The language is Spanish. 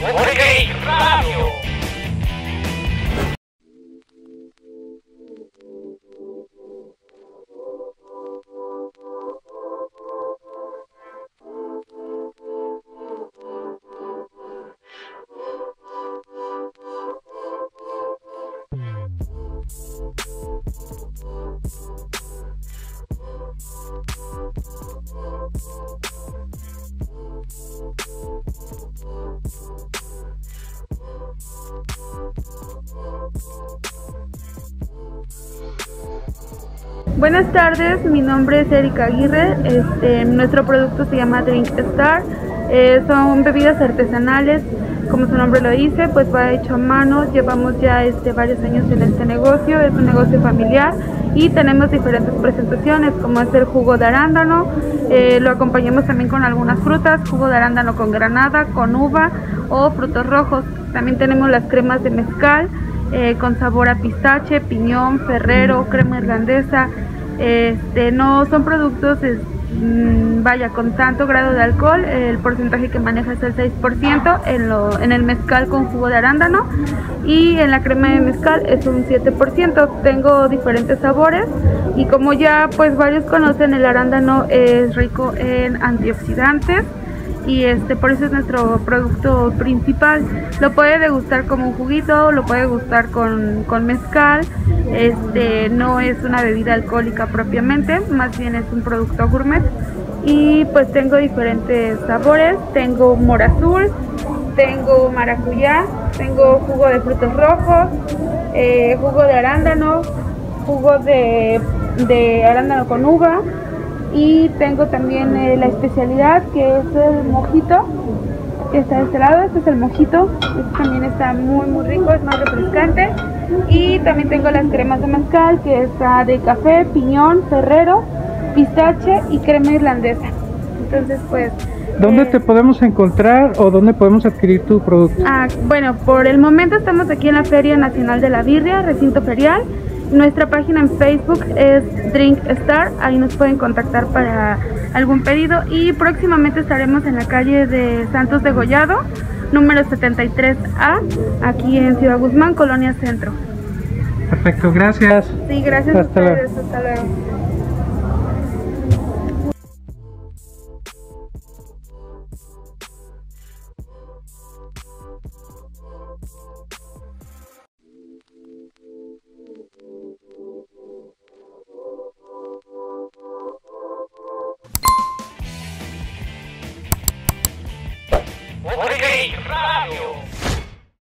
Wargate Radio! Buenas tardes, mi nombre es Erika Aguirre. Este, nuestro producto se llama Drink Star. Eh, son bebidas artesanales, como su nombre lo dice, pues va hecho a mano. Llevamos ya este, varios años en este negocio, es un negocio familiar y tenemos diferentes presentaciones, como es el jugo de arándano. Eh, lo acompañamos también con algunas frutas, jugo de arándano con granada, con uva o frutos rojos. También tenemos las cremas de mezcal. Eh, con sabor a pistache, piñón, ferrero, crema irlandesa, este, no son productos, mm, vaya, con tanto grado de alcohol, el porcentaje que maneja es el 6%, en, en el mezcal con jugo de arándano y en la crema de mezcal es un 7%. Tengo diferentes sabores y como ya pues varios conocen, el arándano es rico en antioxidantes y este por eso es nuestro producto principal. Lo puede degustar como un juguito, lo puede gustar con, con mezcal, este no es una bebida alcohólica propiamente, más bien es un producto gourmet y pues tengo diferentes sabores, tengo mora azul, tengo maracuyá, tengo jugo de frutos rojos, eh, jugo de arándano, jugo de, de arándano con uva, y tengo también eh, la especialidad que es el mojito que está de este lado, este es el mojito, este también está muy muy rico, es más refrescante y también tengo las cremas de mezcal que está de café, piñón, ferrero, pistache y crema irlandesa. Entonces pues ¿Dónde eh, te podemos encontrar o dónde podemos adquirir tu producto? Ah, bueno, por el momento estamos aquí en la Feria Nacional de la Birria, recinto ferial. Nuestra página en Facebook es Drink Star, ahí nos pueden contactar para algún pedido y próximamente estaremos en la calle de Santos de Gollado, número 73A, aquí en Ciudad Guzmán, Colonia Centro. Perfecto, gracias. Sí, gracias a ustedes. Hasta luego. Obrigado!